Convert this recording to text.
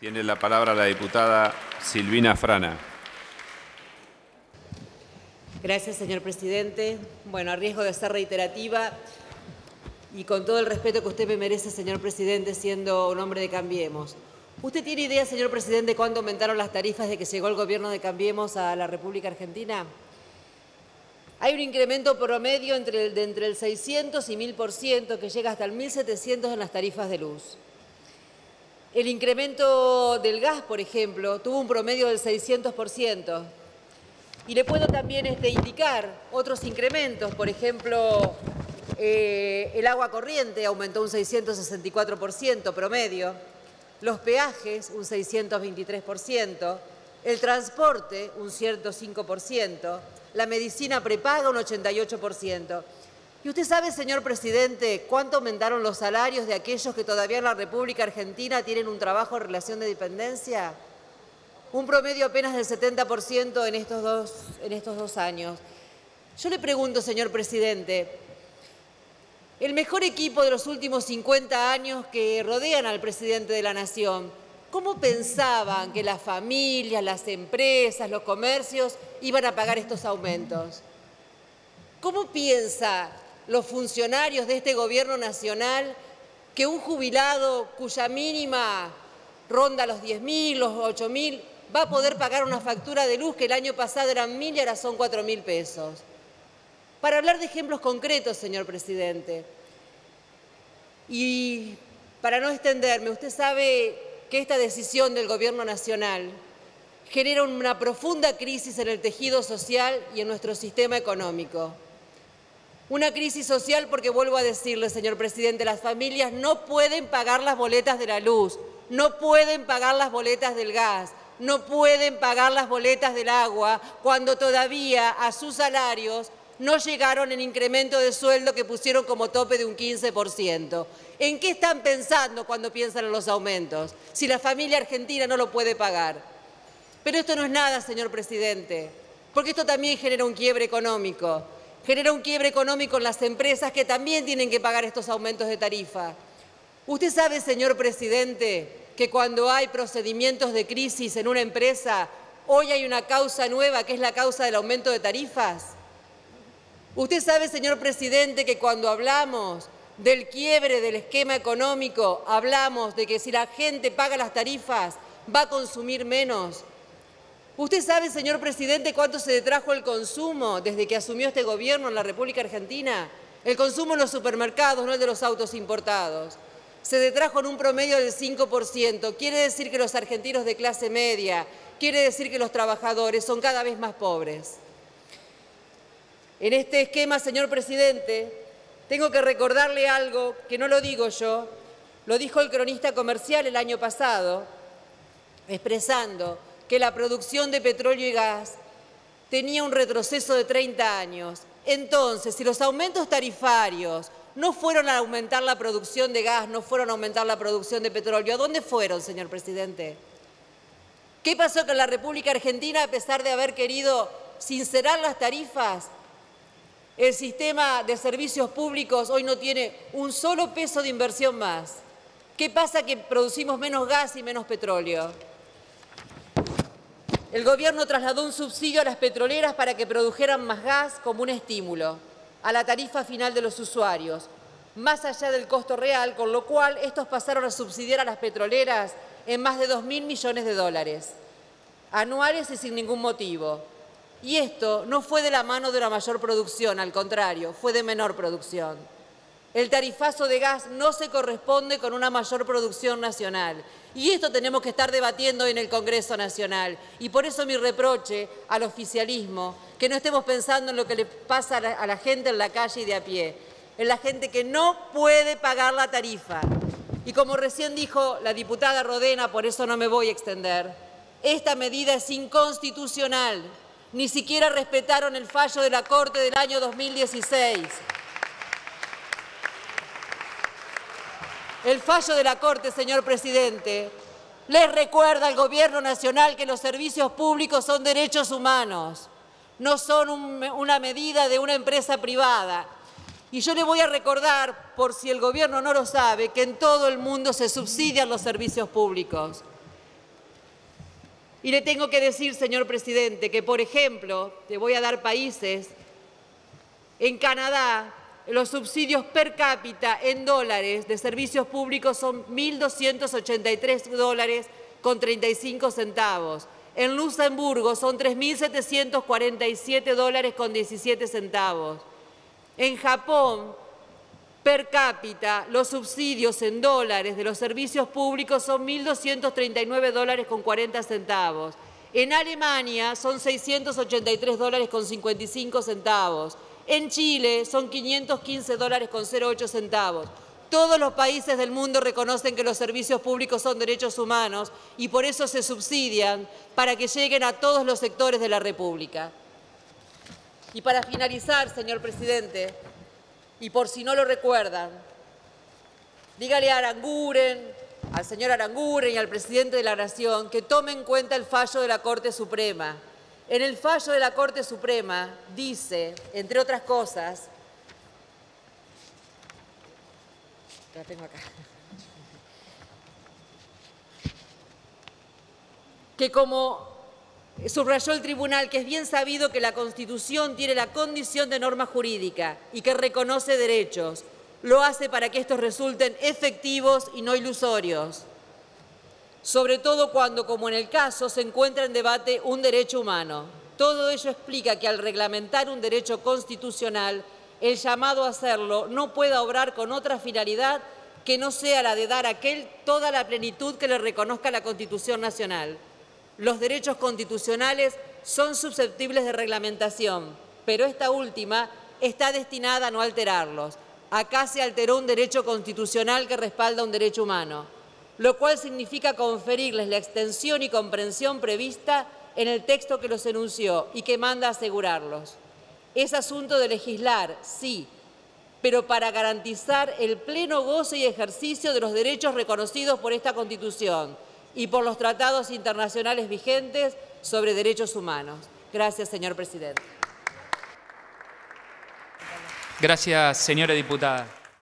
Tiene la palabra la diputada Silvina Frana. Gracias, señor presidente. Bueno, a riesgo de ser reiterativa y con todo el respeto que usted me merece, señor presidente, siendo un hombre de Cambiemos. ¿Usted tiene idea, señor presidente, cuándo aumentaron las tarifas de que llegó el gobierno de Cambiemos a la República Argentina? Hay un incremento promedio entre el, de entre el 600 y 1000% que llega hasta el 1700 en las tarifas de luz. El incremento del gas, por ejemplo, tuvo un promedio del 600%. Y le puedo también este, indicar otros incrementos, por ejemplo, eh, el agua corriente aumentó un 664% promedio, los peajes un 623%, el transporte un 105%, la medicina prepaga un 88%. ¿Y usted sabe, señor presidente, cuánto aumentaron los salarios de aquellos que todavía en la República Argentina tienen un trabajo en relación de dependencia? Un promedio apenas del 70% en estos, dos, en estos dos años. Yo le pregunto, señor presidente, el mejor equipo de los últimos 50 años que rodean al presidente de la Nación, ¿cómo pensaban que las familias, las empresas, los comercios iban a pagar estos aumentos? ¿Cómo piensa los funcionarios de este gobierno nacional que un jubilado cuya mínima ronda los 10.000, los 8.000, va a poder pagar una factura de luz que el año pasado eran 1.000 y ahora son 4.000 pesos. Para hablar de ejemplos concretos, señor presidente, y para no extenderme, usted sabe que esta decisión del gobierno nacional genera una profunda crisis en el tejido social y en nuestro sistema económico. Una crisis social porque, vuelvo a decirle, señor presidente, las familias no pueden pagar las boletas de la luz, no pueden pagar las boletas del gas, no pueden pagar las boletas del agua cuando todavía a sus salarios no llegaron el incremento de sueldo que pusieron como tope de un 15%. ¿En qué están pensando cuando piensan en los aumentos? Si la familia argentina no lo puede pagar. Pero esto no es nada, señor presidente, porque esto también genera un quiebre económico genera un quiebre económico en las empresas que también tienen que pagar estos aumentos de tarifa. Usted sabe, señor presidente, que cuando hay procedimientos de crisis en una empresa, hoy hay una causa nueva que es la causa del aumento de tarifas. Usted sabe, señor presidente, que cuando hablamos del quiebre del esquema económico, hablamos de que si la gente paga las tarifas, va a consumir menos, ¿Usted sabe, señor presidente, cuánto se detrajo el consumo desde que asumió este gobierno en la República Argentina? El consumo en los supermercados, no el de los autos importados. Se detrajo en un promedio del 5%. Quiere decir que los argentinos de clase media, quiere decir que los trabajadores son cada vez más pobres. En este esquema, señor presidente, tengo que recordarle algo que no lo digo yo, lo dijo el cronista comercial el año pasado, expresando que la producción de petróleo y gas tenía un retroceso de 30 años. Entonces, si los aumentos tarifarios no fueron a aumentar la producción de gas, no fueron a aumentar la producción de petróleo, ¿a dónde fueron, señor presidente? ¿Qué pasó con la República Argentina a pesar de haber querido sincerar las tarifas? El sistema de servicios públicos hoy no tiene un solo peso de inversión más. ¿Qué pasa que producimos menos gas y menos petróleo? El gobierno trasladó un subsidio a las petroleras para que produjeran más gas como un estímulo a la tarifa final de los usuarios, más allá del costo real, con lo cual estos pasaron a subsidiar a las petroleras en más de 2.000 millones de dólares, anuales y sin ningún motivo. Y esto no fue de la mano de una mayor producción, al contrario, fue de menor producción. El tarifazo de gas no se corresponde con una mayor producción nacional. Y esto tenemos que estar debatiendo en el Congreso Nacional. Y por eso mi reproche al oficialismo, que no estemos pensando en lo que le pasa a la, gente en la calle y de a pie, en la gente que no puede pagar la tarifa. Y como recién dijo la diputada Rodena, por eso no me voy a extender, esta medida es inconstitucional. Ni siquiera respetaron el fallo de la Corte del año 2016. El fallo de la Corte, señor presidente, les recuerda al Gobierno Nacional que los servicios públicos son derechos humanos, no son una medida de una empresa privada. Y yo le voy a recordar, por si el Gobierno no lo sabe, que en todo el mundo se subsidian los servicios públicos. Y le tengo que decir, señor presidente, que por ejemplo, te voy a dar países, en Canadá los subsidios per cápita en dólares de servicios públicos son 1.283 dólares con 35 centavos. En Luxemburgo son 3.747 dólares con 17 centavos. En Japón, per cápita, los subsidios en dólares de los servicios públicos son 1.239 dólares con 40 centavos. En Alemania son 683 dólares con 55 centavos. En Chile son 515 dólares con 0,8 centavos. Todos los países del mundo reconocen que los servicios públicos son derechos humanos y por eso se subsidian para que lleguen a todos los sectores de la República. Y para finalizar, señor presidente, y por si no lo recuerdan, dígale a Aranguren, al señor Aranguren y al presidente de la Nación que tome en cuenta el fallo de la Corte Suprema en el fallo de la Corte Suprema dice, entre otras cosas, que como subrayó el tribunal, que es bien sabido que la Constitución tiene la condición de norma jurídica y que reconoce derechos, lo hace para que estos resulten efectivos y no ilusorios sobre todo cuando, como en el caso, se encuentra en debate un derecho humano. Todo ello explica que al reglamentar un derecho constitucional, el llamado a hacerlo no pueda obrar con otra finalidad que no sea la de dar a aquel toda la plenitud que le reconozca la Constitución Nacional. Los derechos constitucionales son susceptibles de reglamentación, pero esta última está destinada a no alterarlos. Acá se alteró un derecho constitucional que respalda un derecho humano lo cual significa conferirles la extensión y comprensión prevista en el texto que los enunció y que manda asegurarlos. Es asunto de legislar, sí, pero para garantizar el pleno goce y ejercicio de los derechos reconocidos por esta Constitución y por los tratados internacionales vigentes sobre derechos humanos. Gracias, señor presidente. Gracias, señora diputada.